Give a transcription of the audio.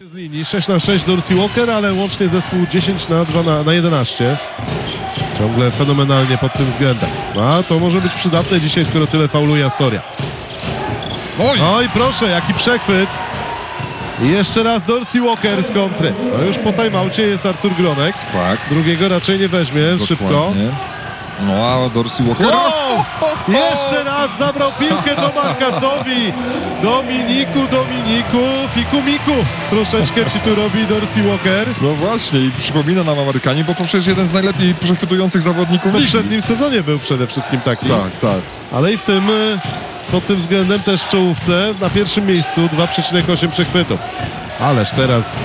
Z linii 6 na 6 Dorsey Walker, ale łącznie zespół 10 na 2 na, na 11. Ciągle fenomenalnie pod tym względem. No, A to może być przydatne dzisiaj, skoro tyle fauluje Astoria. Oj! Oj, proszę, jaki przechwyt. I jeszcze raz Dorsey Walker z kontry. No już po timeoutie jest Artur Gronek. Tak, Drugiego raczej nie weźmie, szybko. No a Dorsey Walker... Wow! Jeszcze raz zabrał piłkę do Markasowi. Dominiku, Dominiku, fiku miku. Troszeczkę ci tu robi Dorsey Walker. No właśnie i przypomina nam Amerykanie, bo to przecież jeden z najlepiej przechwytujących zawodników W poprzednim sezonie był przede wszystkim taki. Tak, tak. Ale i w tym, y, pod tym względem też w czołówce na pierwszym miejscu 2,8 przechwytów. Ależ teraz